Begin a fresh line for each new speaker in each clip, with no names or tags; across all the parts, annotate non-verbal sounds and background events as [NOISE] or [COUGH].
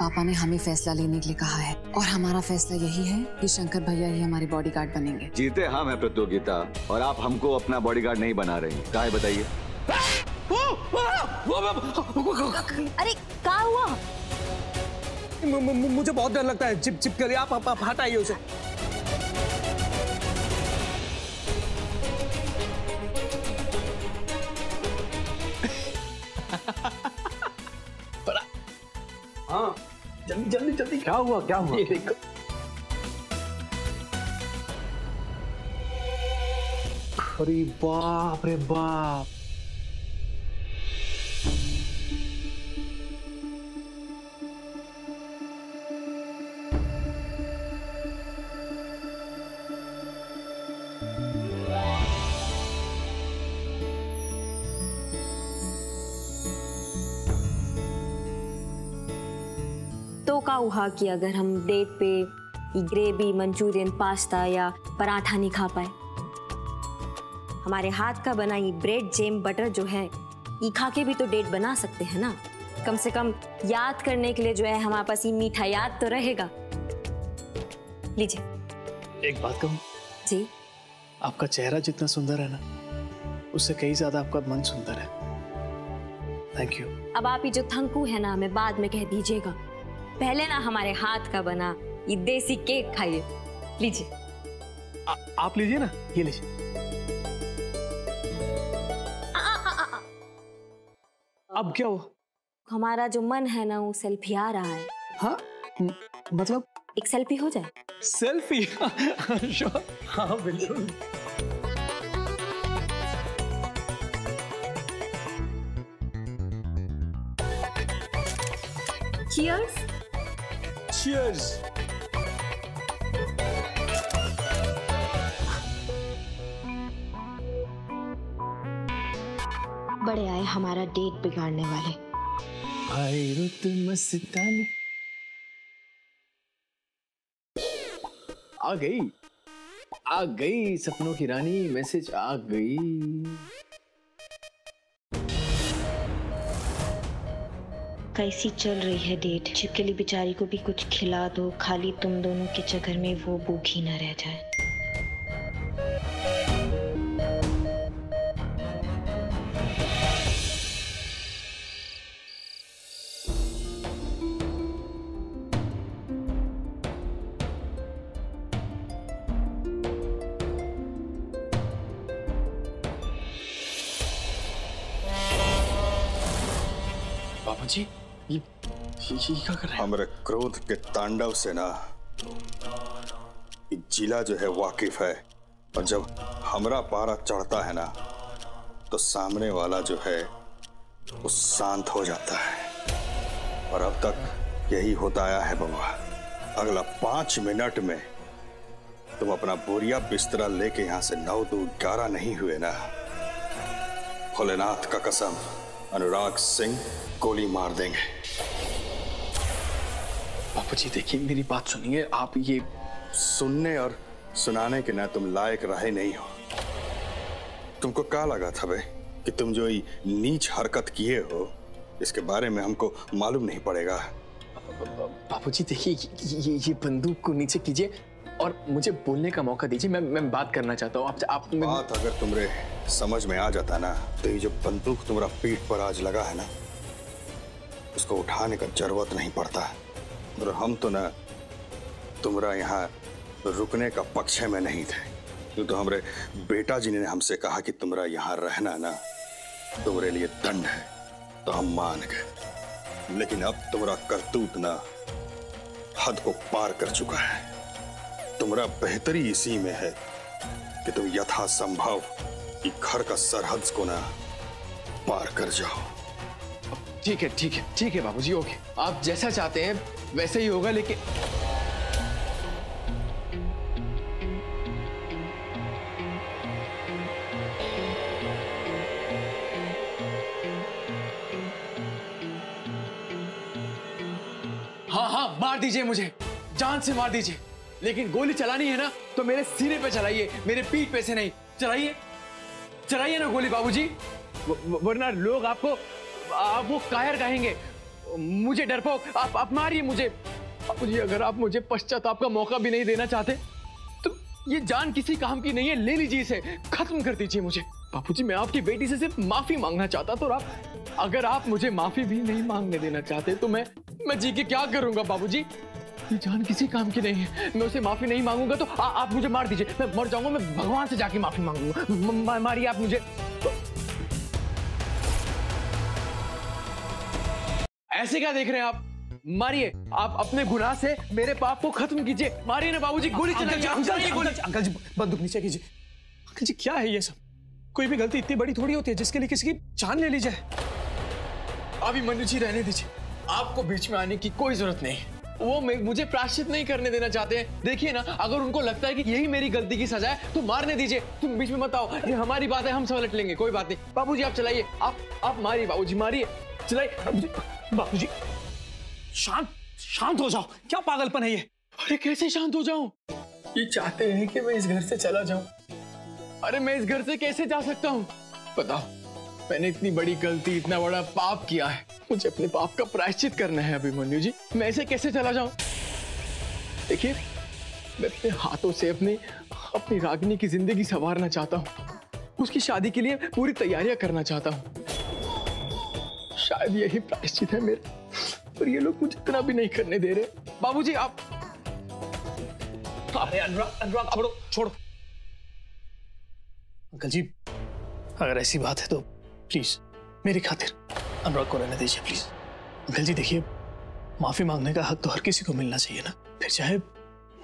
पापा ने हमें फैसला लेने के लिए कहा है और हमारा फैसला यही है कि शंकर भैया ही हमारे बॉडीगार्ड बनेंगे।
जीते हम है प्रतियोगिता और आप हमको अपना बॉडीगार्ड नहीं बना रहे का क्या है बताइए?
अरे क्या हुआ?
मुझे बहुत डर लगता है। चिप चिप करिए आप, आप, आप हटाइए उसे। जल्दी जल्दी। जल्दी क्या हुआ क्या हुआ? ये देखो। अरे बाप रे बाप।
का हुआ कि अगर हम डेट पे ग्रेवी मंचूरियन पास्ता या पराठा नहीं खा पाए। हमारे हाथ का बना ये ब्रेड जेम बटर जो है ये खा के भी तो डेट बना सकते हैं ना? कम से कम याद करने के लिए जो है हमारे पास ये मीठा याद तो रहेगा। लीजिए।
एक बात कहूँ?
जी।
आपका चेहरा जितना सुंदर है ना उससे कहीं ज़्यादा आपका मन सुंदर है। थैंक यू
अब आप ये जो थंकू है ना हमें बाद में कह दीजिएगा। पहले ना हमारे हाथ का बना ये देसी केक खाइए। लीजिए।
आप लीजिए ना ये लीजिए। अब क्या हुआ?
हमारा जो मन है ना वो सेल्फी आ रहा है।
हाँ? मतलब?
एक सेल्फी हो जाए।
सेल्फी. [LAUGHS] हाँ बिल्कुल।
Cheers.
Cheers.
बड़े आए हमारा डेट बिगाड़ने वाले।
आई रुत मस्तानी। आ गई। आ गई सपनों की रानी मैसेज आ गई।
कैसी चल रही है डेट? छिपकली बेचारी को भी कुछ खिला दो, खाली तुम दोनों के चक्कर में वो भूखी ना रह जाए।
बाबा जी ये ये, क्या कर रहे हैं
हमारे क्रोध के तांडव से ना जिला जो है वाकिफ है। और जब हमरा पारा चढ़ता है ना तो सामने वाला जो है वो शांत हो जाता है। और अब तक यही होता आया है बबुआ। अगला पाँच मिनट में तुम अपना बोरिया बिस्तरा लेके यहाँ से नौ दो ग्यारह नहीं हुए ना। भोलेनाथ का कसम अनुराग सिंह गोली मार देंगे।
बाबा जी देखिए मेरी बात सुनिए। आप ये
सुनने और सुनाने के ना तुम लायक रहे नहीं हो। तुमको क्या लगा था भाई कि तुम जो ये नीच हरकत किए हो इसके बारे में हमको मालूम नहीं पड़ेगा?
बाबू जी देखिए ये ये बंदूक को नीचे कीजिए। और मुझे बोलने का मौका दीजिए, मैं मैं बात करना चाहता हूँ। आप आप
बात अगर तुमरे समझ में आ जाता ना तो ये जो बंदूक तुम्हारा पीठ पर आज लगा है ना, उसको उठाने का ज़रूरत नहीं पड़ता। और हम तो ना, तुम्हारा यहाँ रुकने का पक्ष में नहीं थे। क्यों तो हमारे बेटा जी ने हमसे कहा कि तुम्हारा यहाँ रहना ना, तुम्हारे लिए दंड है तो हम मान गए। लेकिन अब तुम्हारा करतूत ना, हद को पार कर चुका है। तुम्हारा बेहतरी इसी में है कि तुम यथा संभव ये घर का सरहद को ना पार कर जाओ।
ठीक है ठीक है ठीक है बाबूजी, ओके। आप जैसा चाहते हैं, वैसे ही होगा, लेकिन हाँ हाँ मार दीजिए मुझे। जान से मार दीजिए। लेकिन गोली चलानी है ना तो मेरे सीने पे चलाइए, मेरे पीठ पे से नहीं। चलाइए चलाइए ना गोली बाबूजी। वरना लोग आपको, आप वो कायर कहेंगे मुझे डरपोक आप आप मारिए मुझे। बाबूजी, अगर आप मुझे पश्चाताप का मौका भी नहीं देना चाहते तो ये जान किसी काम की नहीं है, ले लीजिए इसे, खत्म कर दीजिए मुझे। बापूजी मैं आपकी बेटी से सिर्फ़ माफ़ी मांगना चाहता तो आप, अगर आप मुझे माफ़ी भी नहीं मांगने देना चाहते तो मैं मैं जी के क्या करूँगा बाबूजी? ये जान किसी काम की नहीं। है मैं उसे माफ़ी नहीं मांगूँगा तो आ, आप मुझे मार दीजिए। मैं मर जाऊँगा मैं भगवान से जाके माफ़ी मांगूँगा। मा- मारिए आप मुझे। ऐसे क्या देख रहे हैं आप? मारिए। आप अपने गुनाह से मेरे पाप को खत्म कीजिए। मारिए ना बाबूजी गोली
अंकल
चलाइए।
जी अंकल जी बंदूक नीचे कीजिए। अंकल जी क्या है ये सब? कोई भी गलती इतनी बड़ी थोड़ी होती है जिसके लिए किसी की जान ले ली जाए?
अभी मनु जी रहने दीजिए। आपको बीच में आने की कोई ज़रूरत नहीं। वो मुझे प्राश्चित नहीं करने देना चाहते हैं। देखिए ना, अगर उनको लगता है कि यही मेरी गलती की सजा है तो मारने दीजिए। तुम बीच में मत आओ। ये हमारी बात है, हम समझ लेंगे कोई बात नहीं। बाबूजी, आप चलाइए। आप आप मारिए, बाबूजी, मारिए। चलाइए
बाबूजी। शांत शांत हो जाओ। क्या पागलपन है ये?
अरे कैसे शांत हो जाऊँ? ये चाहते हैं कि मैं इस घर से चला जाऊँ। अरे मैं इस घर से कैसे जा सकता हूँ? बताओ, मैंने इतनी बड़ी गलती, इतना बड़ा पाप किया है। मुझे अपने पाप का प्रायश्चित करना है अभिमन्यु जी। मैं ऐसे कैसे चला जाऊँ? देखिए, मैं अपने हाथों से अपनी अपनी रागिनी की ज़िंदगी संवारना चाहता हूँ। उसकी शादी के लिए पूरी तैयारियाँ करना चाहता हूँ। शायद यही प्रायश्चित है मेरा, पर ये लोग मुझे इतना भी नहीं करने दे रहे। बाबूजी आप
अरे अनुराग अनुराग, छोड़ो छोड़ो। अंकल जी, अगर ऐसी बात है तो प्लीज़, मेरी खातिर। अनुराग को रहने दीजिए प्लीज़ अंकल जी देखिए माफ़ी मांगने का हक तो हर किसी को मिलना चाहिए ना। फिर चाहे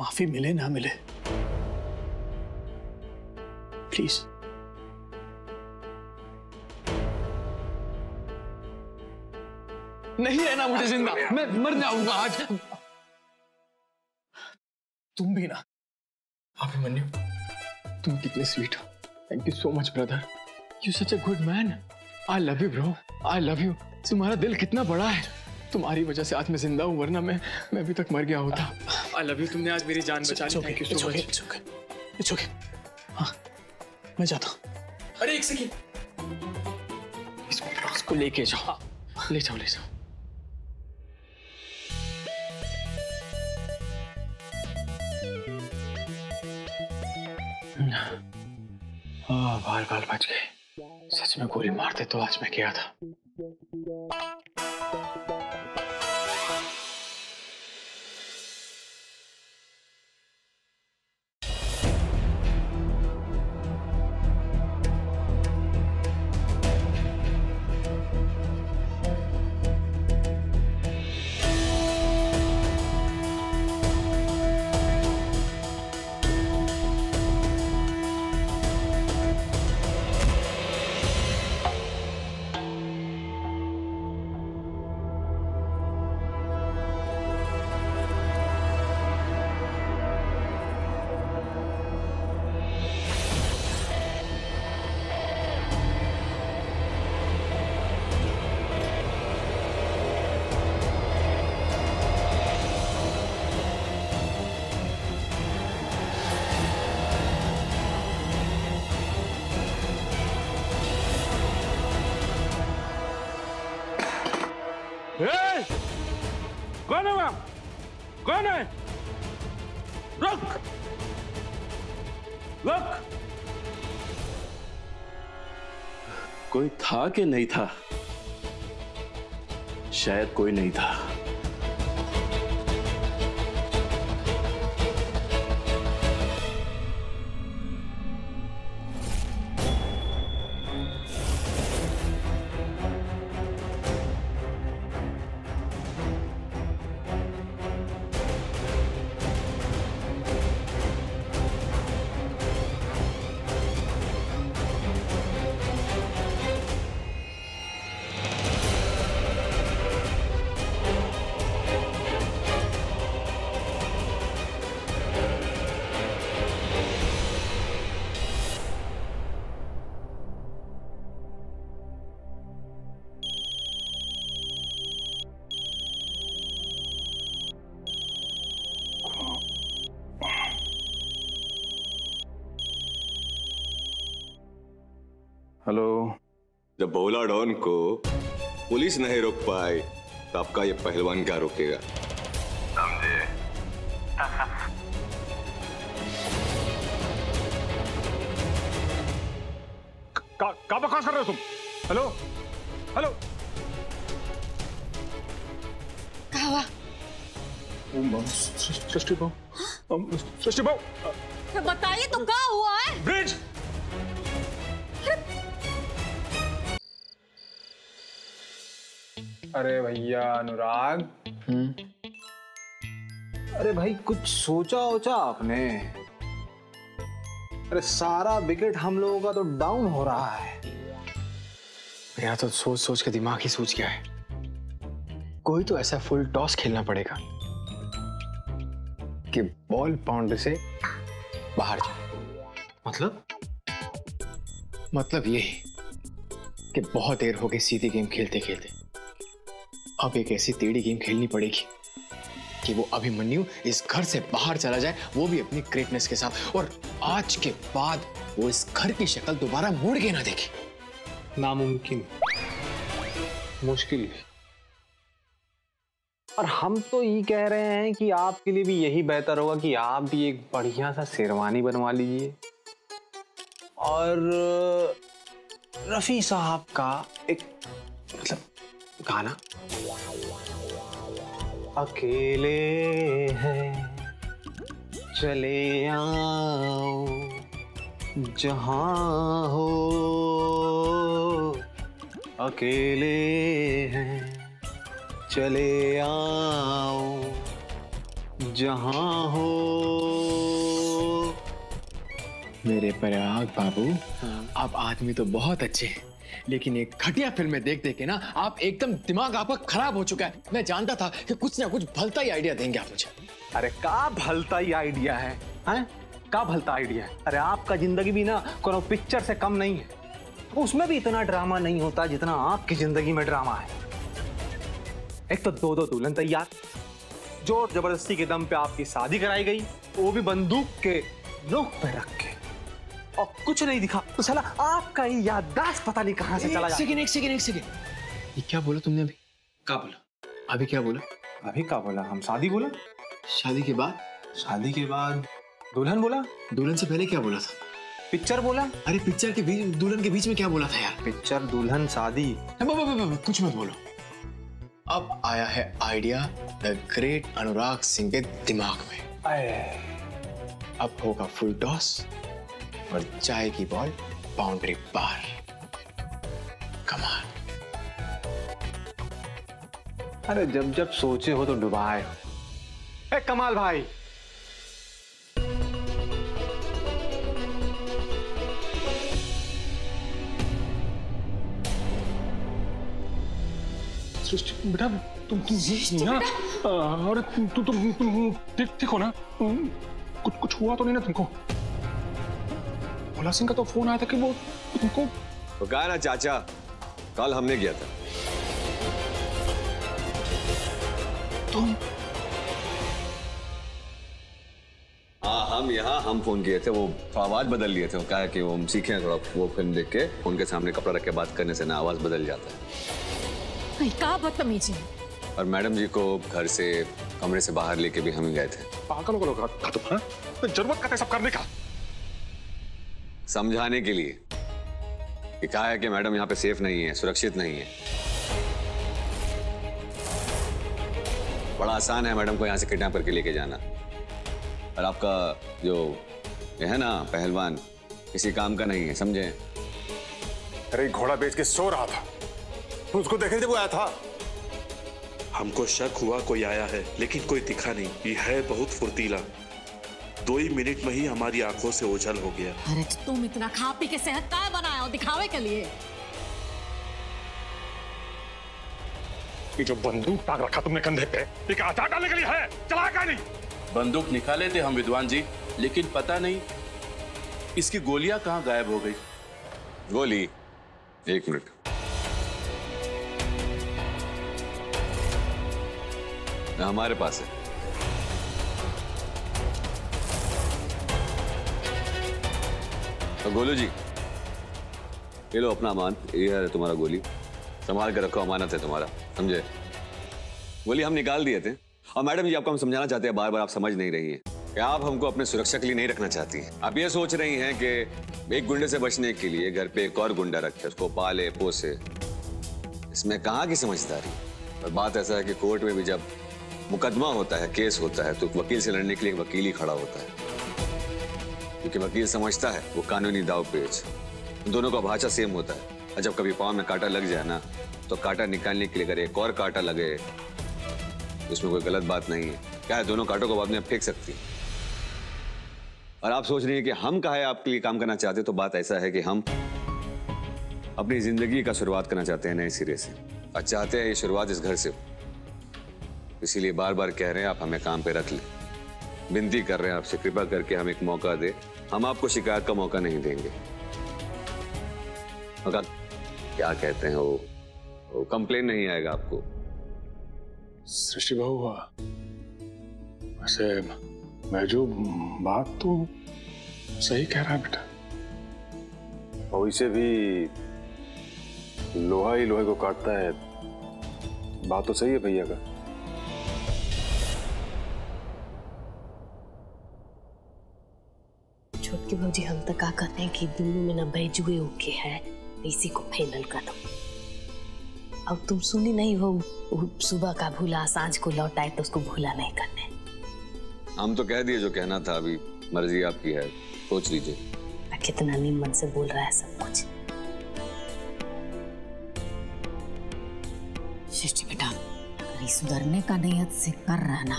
माफ़ी मिले ना मिले। प्लीज़
नहीं रहना मुझे ज़िंदा। मैं मर जाऊँगा आज।
तुम भी ना।
अभिमन्यु तुम कितने स्वीट हो। Thank you so much brother you such a good man I love you bro I love you तुम्हारा दिल कितना बड़ा है। तुम्हारी वजह से आज मैं ज़िंदा हूँ वरना मैं मैं अभी तक मर गया होता। आई लव यू तुमने आज मेरी जान बचा ली। Thank you so much
it's okay it's okay हाँ मैं जाता हूँ।
अरे एक सेकंड इसको इसको लेके जाओ। ले जाओ ले जाओ। हाँ बाल बाल बच गए। सच में गोली मारते तो आज मैं क्या था।
कौन है वहाँ कौन है रुक रुक कोई था कि नहीं था? शायद कोई नहीं था।
हेलो।
जब भोला डॉन को पुलिस नहीं रोक पाई तो आपका ये पहलवान क्या रोकेगा? समझे? [LAUGHS]
का, का बकवास कर रहे हो तुम? हेलो? हेलो?
कहा हुआ?
सृष्टि भाव सृष्टि भाव
बताइए तो क्या हुआ है?
ब्रिज!
अरे भैया अनुराग। अरे भाई कुछ सोचा ओचा आपने? अरे सारा विकेट हम लोगों का तो डाउन हो रहा है।
मेरा तो सोच सोच के दिमाग ही सूझ गया है। कोई तो ऐसा फुल टॉस खेलना पड़ेगा कि बॉल बाउंड्री से बाहर जाए। मतलब? मतलब ये कि बहुत देर हो गई सीधी गेम खेलते खेलते अब एक ऐसी टेढ़ी गेम खेलनी पड़ेगी कि वो अभिमन्यु इस घर से बाहर चला जाए, वो भी अपनी ग्रेटनेस के साथ। और आज के बाद वो इस घर की शक्ल दोबारा मुड़ के ना देखे।
नामुमकिन। मुश्किल। और हम तो ये कह रहे हैं कि आपके लिए भी यही बेहतर होगा कि आप भी एक बढ़िया सा शेरवानी बनवा लीजिए। और, रफी साहब का एक मतलब गाना। अकेले हैं। चले आओ जहाँ हो। अकेले हैं। चले आओ जहाँ हो।
मेरे प्रयाग बाबू आप आदमी तो बहुत अच्छे हैं। लेकिन एक घटिया फ़िल्म देख देख के ना, आप एकदम दिमाग आपका खराब हो चुका है। मैं जानता था कि कुछ ना कुछ भलता ही आइडिया देंगे आप मुझे।
अरे का भलता ही आइडिया है, हैं? का भलता आइडिया है? अरे आपका ज़िंदगी भी ना कोनो पिक्चर से कम नहीं है। उसमें भी इतना ड्रामा नहीं होता जितना आपकी ज़िंदगी में ड्रामा है। एक तो दो दो दुल्हन तैयार, ज़ोर ज़बरदस्ती के दम पे आपकी शादी कराई गई, वो भी बंदूक के नोक पे रख के। और कुछ नहीं दिखा। तो साला आपका ये याददाश्त पता नहीं कहाँ से चला
सेकंड एक सेकंड एक सेकंड। ये क्या बोला तुमने अभी? क्या बोला? अभी क्या बोला?
अभी का बोला? हम शादी बोला?
शादी के बाद?
शादी के बाद दुल्हन बोला?
दुल्हन से पहले क्या बोला था?
पिक्चर बोला?
अरे पिक्चर के बीच दुल्हन के बीच में क्या बोला था यार?
पिक्चर दुल्हन शादी।
कुछ मत बोलो। अब आया है idea the great Anurag Singh के दिमाग में। अब होगा फुल टॉस। और जाएगी बॉल बाउंड्री पार कमाल
अरे जब जब सोचे हो तो डुबाए हो। ए कमाल भाई।
सृष्टि बेटा तुम तुम आ, अरे तुम तुम तुम तुम ठीक ठीक हो ना तुम- कुछ कुछ हुआ तो नहीं ना तुमको? भोला सिंह का तो फ़ोन आया था कि वो तुमको
तो कहा ना चाचा। कल हमने किया था।
तुम
हाँ हम यहाँ हम फ़ोन किए थे वो तो आवाज़ बदल लिए थे कहा कि वो हम सीखे हैं थोड़ा वो फ़िल्म देख के उनके सामने कपड़ा रख के बात करने से ना आवाज़ बदल जाता है।
क्या बदतमीजी है?
और मैडम जी को घर से कमरे से बाहर लेके भी हम ही गए थे।
पागल हो गए का हाँ? तो ज़रूरत का था सब करने का।
समझाने के लिए कि कहा है कि मैडम यहाँ पे सेफ़ नहीं है सुरक्षित नहीं है। बड़ा आसान है मैडम को यहाँ से किडनैप करके लेके जाना। और आपका जो है ना पहलवान किसी काम का नहीं है समझे?
अरे घोड़ा बेच के सो रहा था। तुम उसको देखने जब वो आया था?
हमको शक हुआ कोई आया है लेकिन कोई दिखा नहीं। ये है बहुत फुर्तीला। दो ही मिनट में ही हमारी आँखों से ओझल हो गया।
अरे तो तुम इतना खा पी के सेहत काय बनाया हो दिखावे के लिए।
ये जो बंदूक टांग रखा तुमने कंधे पे ये क्या अचार डालने के लिए है चला क्या नहीं।
बंदूक निकाले थे हम विद्वान जी लेकिन पता नहीं इसकी गोलियाँ कहाँ गायब हो गई।
गोली एक मिनट। हमारे पास है। तो गोलू जी, ये लो अपना अमान ये है तुम्हारा गोली। संभाल के रखो, अमानत है तुम्हारा, समझे? गोली हम निकाल दिए थे, और मैडम जी आपको हम समझाना चाहते हैं बार बार आप समझ नहीं रही हैं। कि आप हमको अपने सुरक्षा के लिए नहीं रखना चाहती हैं? आप ये सोच रही हैं कि एक गुंडे से बचने के लिए घर पे एक और गुंडा रखे, उसको पाले, पोसे। इसमें कहाँ की समझदारी? और बात ऐसा है कि कोर्ट में भी जब मुकदमा होता है, केस होता है तो वकील से लड़ने के लिए वकील ही खड़ा होता है। क्योंकि वकील समझता है, वो कानूनी दाव पेच दोनों का भाषा सेम होता है। और जब कभी पाँव में कांटा लग जाए ना तो कांटा निकालने के लिए अगर एक और कांटा लगे उसमें कोई गलत बात नहीं है। क्या है दोनों कांटों को बाद में फेंक सकती और आप सोच रही हैं कि हम कहा है, आपके लिए काम करना चाहते तो बात ऐसा है कि हम अपनी ज़िंदगी का शुरुआत करना चाहते हैं नए सिरे से। और चाहते हैं ये शुरुआत इस घर से इसीलिए बार बार कह रहे हैं, आप हमें काम पे रख लें। विनती कर रहे हैं आपसे, कृपा करके हम एक मौका दे। हम आपको शिकायत का मौका नहीं देंगे। मगर क्या कहते हैं वो, वो कंप्लेन नहीं आएगा आपको।
सृष्टि बहू वैसे मैं जो बात तो सही कह रहा है बेटा।
और इसे भी लोहा ही लोहे को काटता है। बात तो सही है भैया का।
भौजी हम तक कहते हैं कि दोनों में ना बैजुए ओके है इसी को फाइनल कर दो। अब तुम सुनी नहीं हो सुबह का भूला साँझ को लौटाए तो उसको भूला नहीं करने
हम तो कह दिए जो कहना था अभी मर्ज़ी आपकी है सोच लीजिए।
कितना निम्न से बोल रहा है सब कुछ।
सृष्टि बेटा अगर सुधरने का नियत से कर रहा ना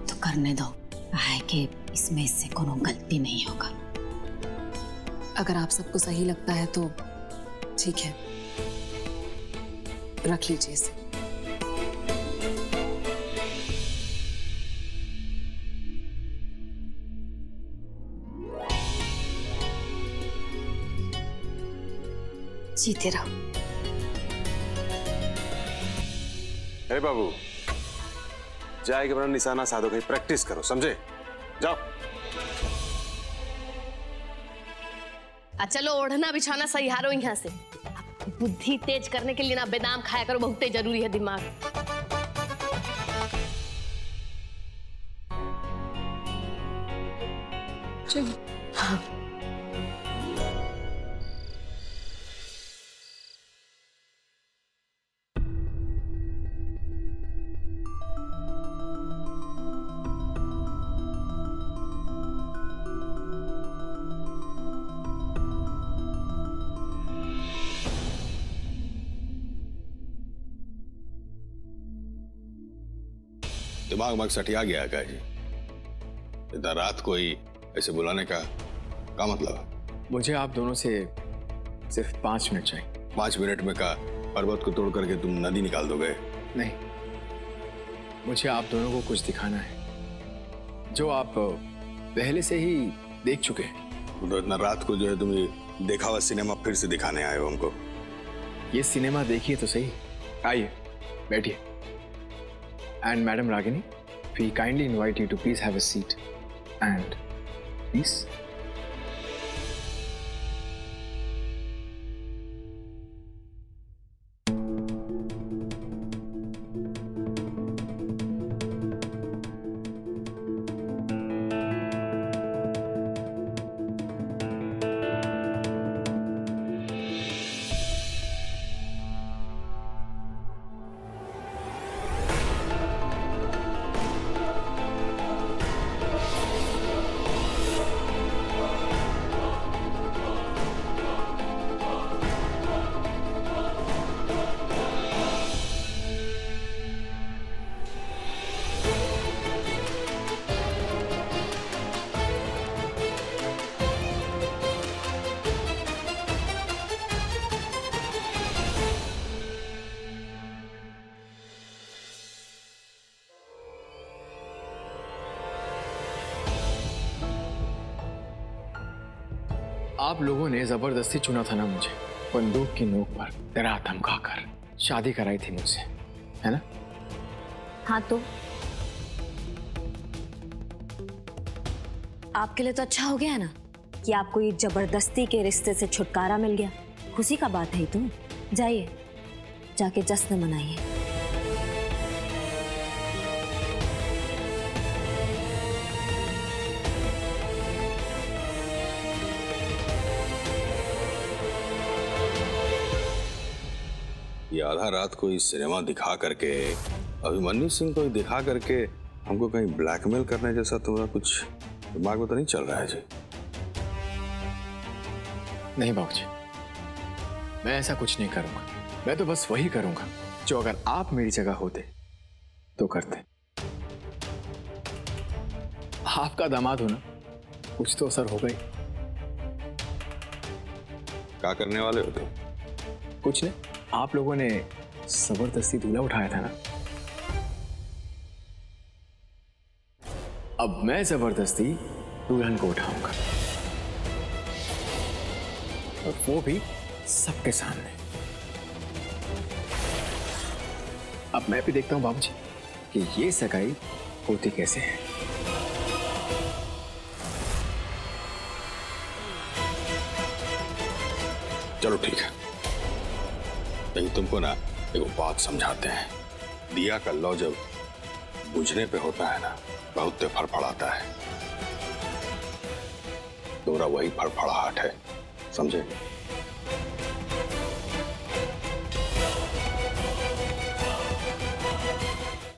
तो करने दो। है कि इसमें इससे कोनो गलती नहीं होगा। अगर आप सबको सही लगता है तो ठीक है। रख लीजिए इसे। जीते रहो।
अरे बाबू जाए के अपना निशाना साधो कहीं प्रैक्टिस करो समझे? जाओ।
आ चलो ओढ़ना बिछाना सही हारो यहाँ से। बुद्धि तेज करने के लिए ना बेदाम खाया करो बहुत तेज ज़रूरी है दिमाग।
दिमाग मग सटिया गया क्या जी इतना रात को ही ऐसे बुलाने का क्या मतलब?
मुझे आप दोनों से सिर्फ़ पाँच मिनट चाहिए।
पाँच मिनट में का पर्वत को तोड़ करके तुम नदी निकाल दोगे?
नहीं मुझे आप दोनों को कुछ दिखाना है जो आप पहले से ही देख चुके हैं।
तो इतना रात को जो है तुम ये देखा हुआ सिनेमा फिर से दिखाने आए हो हमको?
ये सिनेमा देखिए तो सही। आइए बैठिए। And madam Ragini we kindly invite you to please have a seat. And please आप लोगों ने ज़बरदस्ती चुना था ना मुझे। बंदूक की नोक पर डरा धमका कर शादी कराई थी मुझसे, है ना?
हाँ तो? आपके लिए तो अच्छा हो गया है ना, कि आपको ये ज़बरदस्ती के रिश्ते से छुटकारा मिल गया। खुशी का बात है ये तो। जाइए, जाके जश्न मनाइए।
ये आधा रात को इस सिनेमा दिखा करके अभिमन्यु सिंह को दिखा करके हमको कहीं ब्लैकमेल करने जैसा तुम्हारा कुछ दिमाग में तो नहीं चल रहा है जी?
नहीं बाबूजी मैं ऐसा कुछ नहीं करूँगा। मैं तो बस वही करूँगा जो अगर आप मेरी जगह होते तो करते। आपका दामाद हो ना? कुछ तो असर हो ही।
क्या करने वाले हो तुम?
कुछ नहीं। आप लोगों ने ज़बरदस्ती दूल्हा उठाया था ना? अब मैं ज़बरदस्ती दुल्हन को उठाऊँगा। और वो भी सबके सामने। अब मैं भी देखता हूँ बाबूजी कि ये सगाई होती कैसे है।
चलो ठीक है। तुमको ना एक बात समझाते हैं। दिया का लौ जब बुझने पे होता है ना, बहुत फड़फड़ाता है। तुम्हारा वही फड़फड़ाहट है, समझे?